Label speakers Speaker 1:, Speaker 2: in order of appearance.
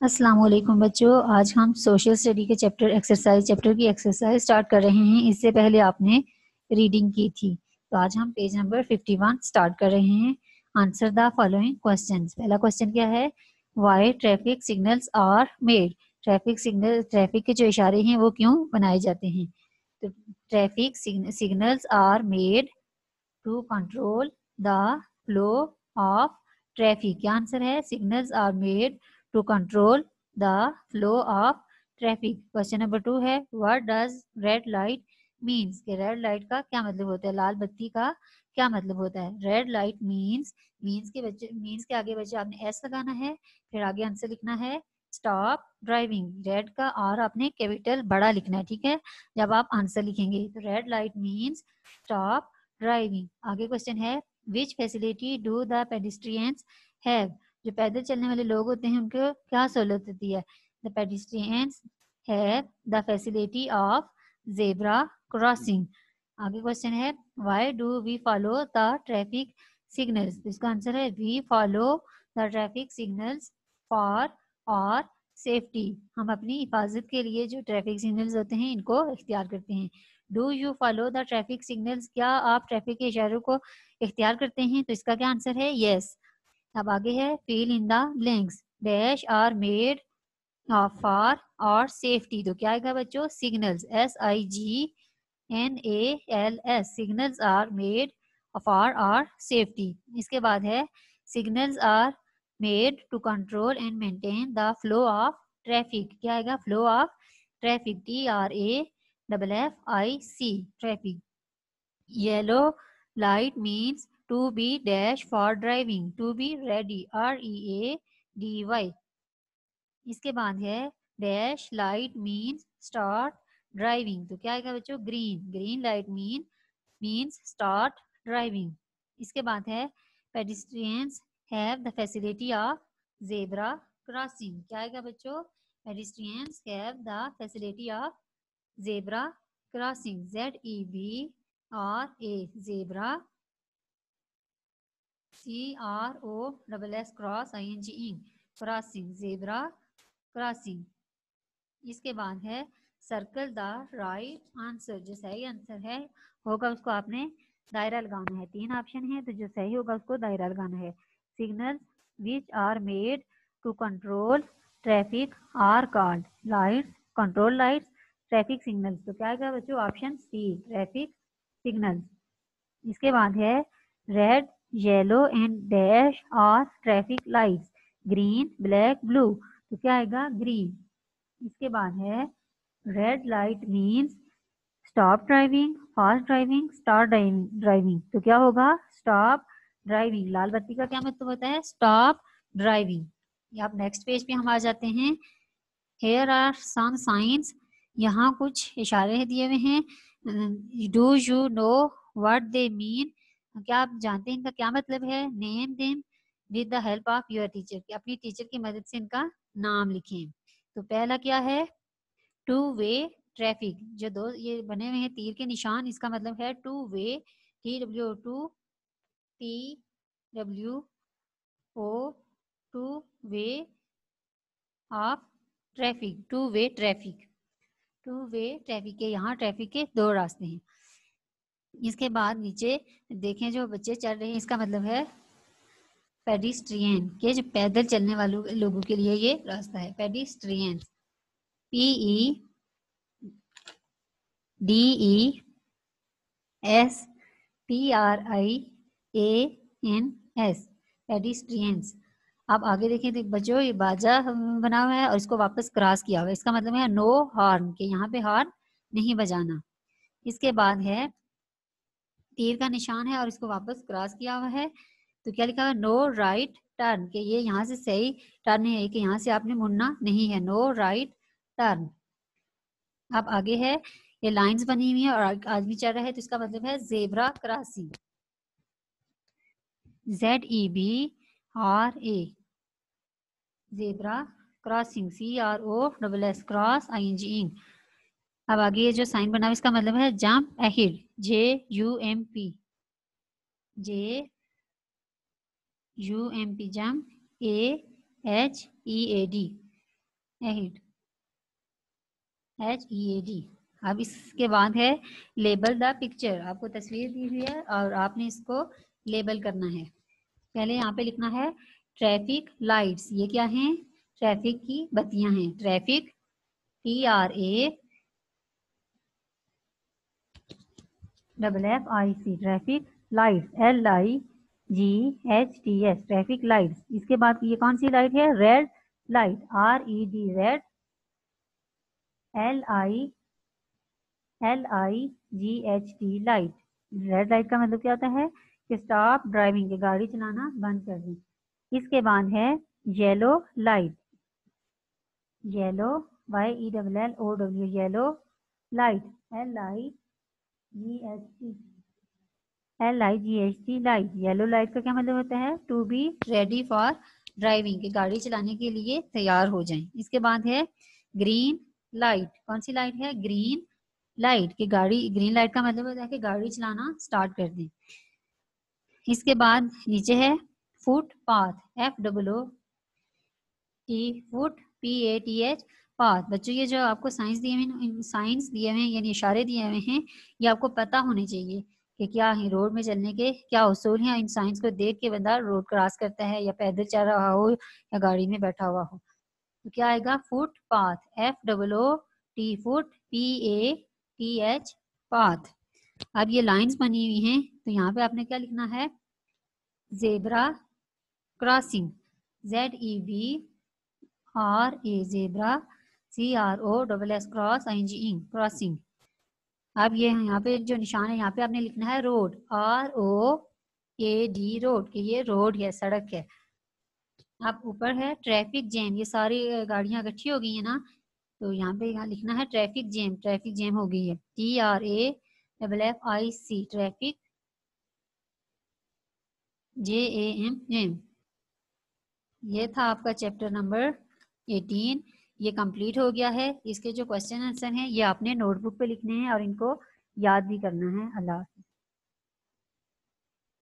Speaker 1: अस्सलाम वालेकुम बच्चों। आज हम सोशल स्टडी के चैप्टर एक्सरसाइज चैप्टर की एक्सरसाइज स्टार्ट कर रहे हैं। इससे पहले आपने रीडिंग की थी। तो आज हम पेज नंबर 51 स्टार्ट कर रहे हैं। आंसर द फॉलोइंग क्वेश्चंस पहला क्वेश्चन क्या है? Why traffic signals are made traffic signal traffic के जो इशारे हैं, वो क्यों बनाए जाते हैं? तो traffic signals are made to control the flow of traffic क्या आंसर है? Signals are made to control the flow of traffic question number two है what does red light means के रेड लाइट का क्या मतलब होता है? लाल बत्ती का क्या मतलब होता है? रेड लाइट मीन्स मीन्स के बच्चे मीन्स के आगे बच्चे, आपने एस लगाना है, फिर आगे आंसर लिखना है स्टॉप ड्राइविंग रेड का और आपने कैपिटल बड़ा लिखना है, ठीक है? जब आप आंसर लिखेंगे तो red light means stop driving आगे क्वेश्चन है which facility do the pedestrians have जो पैदल चलने वाले लोग होते हैं, उनको क्या सहूलत होती है? The pedestrians have the facility of zebra crossing आगे क्वेश्चन है why do we follow the traffic signals इसका आंसर है we follow the traffic signals for our safety हम अपनी हिफाजत के लिए जो ट्रैफ़िक सिग्नल्स होते हैं, इनको इख्तियार करते हैं। Do you follow the traffic signals क्या आप ट्रैफ़िक के इशारों को इख्तियार करते हैं? तो इसका क्या आंसर है यस अब आगे है fill in the blanks dash are made for our safety तो क्या आएगा बच्चों? Signals S I G N A L S signals are made for our safety इसके बाद है signals are made to control and maintain the flow of traffic क्या आएगा? Flow of traffic T R A double F I C traffic yellow light means to be dash for driving to be ready R E A D Y इसके बाद है dash light means start driving तो क्या आएगा बच्चों? Green green light mean means start driving इसके बाद है pedestrians have the facility of zebra crossing क्या आएगा बच्चों? Pedestrians have the facility of zebra crossing Z E B R A zebra C R O double S cross I N G ing crossing zebra crossing इसके बाद है circle the right answer जो सही answer है, होगा उसको आपने दायरा लगाना है। तीन ऑप्शन है तो जो सही होगा उसको दायरा लगाना है। Signal which are made to control traffic are called lights control lights traffic signals तो क्या आएगा बच्चों? ऑप्शन सी ट्रैफ़िक सिग्नल्स इसके बाद है रेड येलो एंड डैश और traffic lights, green, black, blue. तो क्या आएगा? ग्रीन। इसके बाद है, red light means stop driving, fast driving start driving. तो क्या होगा? Stop driving. लाल बत्ती का क्या मतलब होता है? Stop driving. आप नेक्स्ट पेज पे हम आ जाते हैं। हेयर आर सम साइंस यहाँ कुछ इशारे दिए हुए हैं। Do you know what they mean क्या आप जानते हैं इनका क्या मतलब है? Name them with the help of your teacher अपनी टीचर की मदद से इनका नाम लिखें। तो पहला क्या है? टू वे ट्रैफ़िक जो दो ये बने हुए हैं, तीर के निशान, इसका मतलब है two way T W two T W O two way of traffic two way traffic two way traffic के यहाँ ट्रैफ़िक के दो रास्ते हैं। इसके बाद नीचे देखें जो बच्चे चल रहे हैं, इसका मतलब है पेडिस्ट्रियन के जो पैदल चलने वालों, लोगों के लिए ये रास्ता है। Pedestrian P E D E S P R I A N S pedestrians आप आगे देखें तो बच्चों, ये बाजा बना हुआ है और इसको वापस क्रॉस किया हुआ है। इसका मतलब है नो हॉर्न के यहाँ पे हॉर्न नहीं बजाना। इसके बाद है तीर का निशान है और इसको वापस क्रॉस किया हुआ है। तो क्या लिखा हुआ नो राइट टर्न के ये यहाँ से सही टर्न है, कि यहाँ से आपने मुड़ना नहीं है। नो राइट टर्न अब आगे है, ये लाइंस बनी हुई है और आदमी चल रहा है तो इसका मतलब है zebra crossing Z E B R A zebra crossing C R O double S cross I N G ing अब आगे ये जो साइन बना हुआ इसका मतलब है jump ahead J U M P, J U M P jump A H E A D ahead H E A D. अब इसके बाद है लेबल द पिक्चर, आपको तस्वीर दी हुई है और आपने इसको लेबल करना है। पहले यहाँ पे लिखना है ट्रैफ़िक लाइट्स, ये क्या हैं? ट्रैफ़िक की बत्तियाँ हैं। Traffic T R A double F I C traffic lights L I G H T S traffic lights इसके बाद ये कौन सी लाइट है? Red light R E D red L I L I G H T light red light का मतलब क्या होता है? कि स्टॉप ड्राइविंग की गाड़ी चलाना बंद कर दें। इसके बाद है yellow light yellow Y E double L O W yellow light L I L I G H T light yellow light का क्या मतलब होता है? To be ready for driving गाड़ी चलाने के लिए तैयार हो जाएँ। इसके बाद है ग्रीन लाइट कौन सी लाइट है? ग्रीन लाइट की गाड़ी ग्रीन लाइट का मतलब होता है कि गाड़ी चलाना स्टार्ट कर दें। इसके बाद नीचे है footpath F double O T foot P A T H path बच्चों, ये जो आपको साइंस दिए हुए साइंस दिए हुए हैं, यानी इशारे दिए हुए हैं, ये आपको पता होने चाहिए कि क्या है रोड में चलने के क्या उसूल हैं, इन साइंस को देख के बंदा रोड क्रॉस करता है या पैदल चल रहा हो या गाड़ी में बैठा हुआ हो। तो क्या आएगा? Footpath F double T foot P A T H path. अब ये लाइंस बनी हुई हैं तो यहाँ पे आपने क्या लिखना है? Zebra crossing Z E B R A zebra C R O double S cross I G ing crossing अब ये यहाँ पे जो निशान है, यहाँ पे आपने लिखना है road R O A D road कि ये रोड है, सड़क है। अब ऊपर है ट्रैफ़िक जैम ये सारी गाड़ियाँ इकट्ठी हो गई है ना तो यहाँ पे यहाँ लिखना है ट्रैफ़िक जैम ट्रैफ़िक जैम हो गई है। T R A double F I C traffic J A M jam ये था आपका चैप्टर नंबर एटीन ये कंप्लीट हो गया है। इसके जो क्वेश्चन आंसर हैं, ये आपने नोटबुक पे लिखने हैं और इनको याद भी करना है। अल्लाह